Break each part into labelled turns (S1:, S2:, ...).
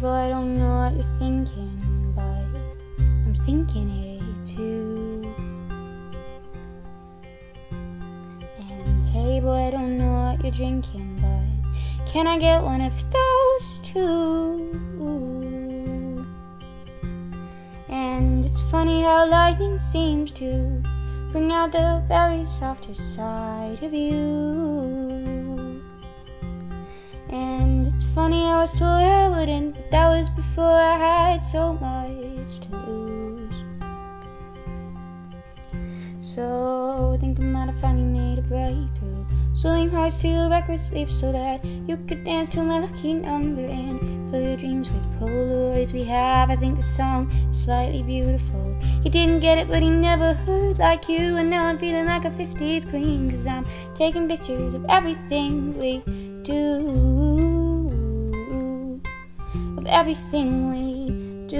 S1: babe, I don't know what you're thinking, but I'm thinking it too. And hey, boy, I don't know what you're drinking, but can I get one of those too? And it's funny how lightning seems to bring out the very softest side of you. Funny how I swore I wouldn't, but that was before I had so much to lose. So I think I might have finally made a breakthrough. Sewing hearts to your record sleeve so that you could dance to my lucky number and fill your dreams with Polaroids we have. I think the song is slightly beautiful. He didn't get it, but he never heard like you. And now I'm feeling like a 50s queen, cause I'm taking pictures of everything we do. Everything we do.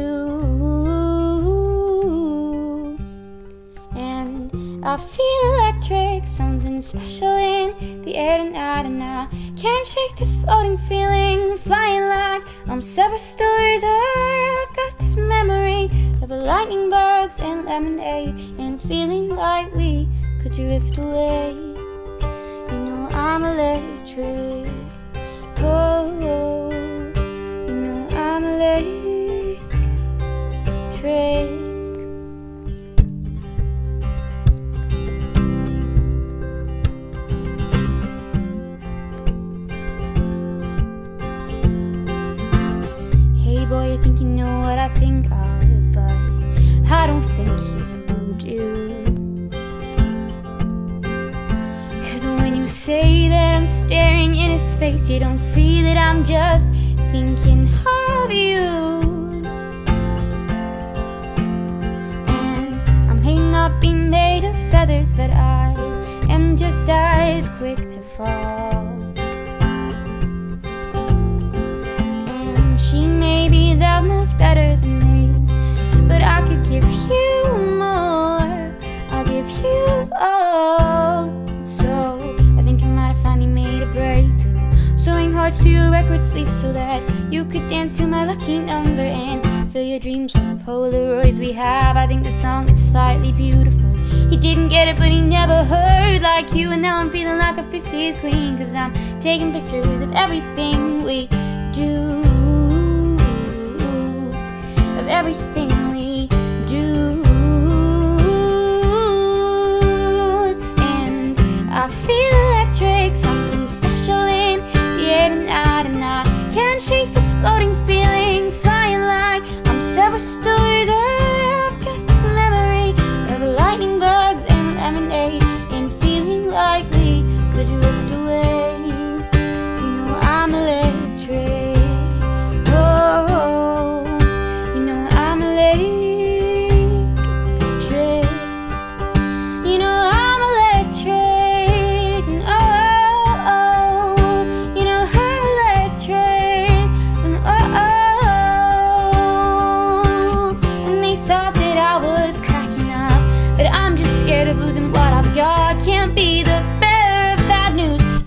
S1: And I feel electric, something special in the air tonight, and I can't shake this floating feeling, flying like I'm several stories high. I've got this memory of lightning bugs and lemonade, and feeling like we could drift away. You know I'm electric. Think of, but I don't think you do. Cause when you say that I'm staring in his face, you don't see that I'm just thinking of you. And I may not be made of feathers, but I am just as quick to fall. And she may be that much better than give you more. I'll give you all. So I think I might have finally made a breakthrough. Sewing hearts to your record sleeve so that you could dance to my lucky number and fill your dreams with the Polaroids we have. I think the song is slightly beautiful. He didn't get it, but he never heard like you. And now I'm feeling like a 50s queen, cause I'm taking pictures of everything we do. Of everything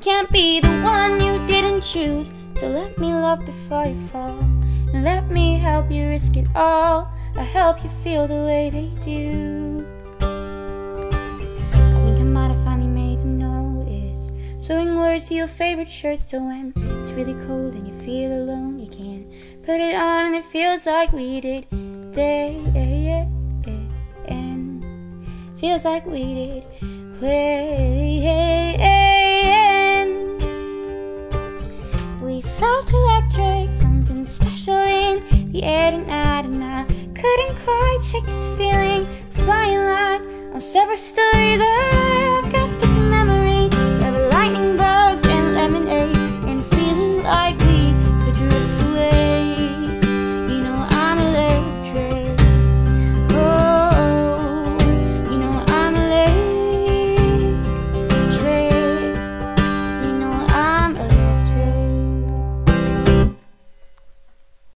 S1: Can't be the one you didn't choose. So let me love before you fall. And let me help you risk it all. I help you feel the way they do. I think I might have finally made a notice. Sewing words to your favorite shirt so when it's really cold and you feel alone, you can put it on and it feels like we did then. Eh, eh, feels like we did when felt electric, something special in the air tonight, and I couldn't quite shake this feeling, flying like on several stories.